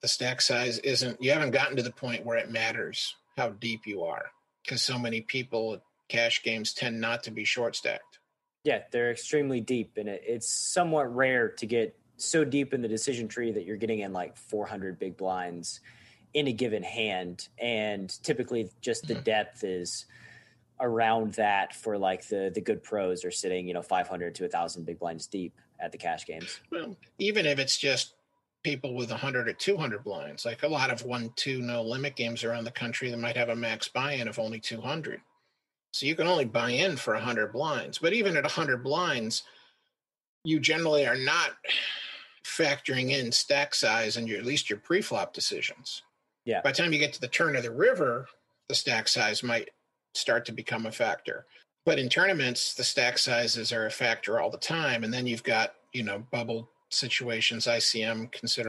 the stack size isn't, you haven't gotten to the point where it matters how deep you are because so many people cash games tend not to be short stacked. Yeah, they're extremely deep, and it, it's somewhat rare to get so deep in the decision tree that you're getting in like 400 big blinds in a given hand, and typically just the mm-hmm. depth is around that for like the the good pros are sitting you know 500 to 1000 big blinds deep at the cash games well even if it's just people with 100 or 200 blinds like a lot of one two no limit games around the country that might have a max buy-in of only 200 so you can only buy in for 100 blinds but even at 100 blinds you generally are not factoring in stack size and your, at least your pre-flop decisions yeah by the time you get to the turn of the river the stack size might start to become a factor. But in tournaments, the stack sizes are a factor all the time. And then you've got, you know, bubble situations, ICM consider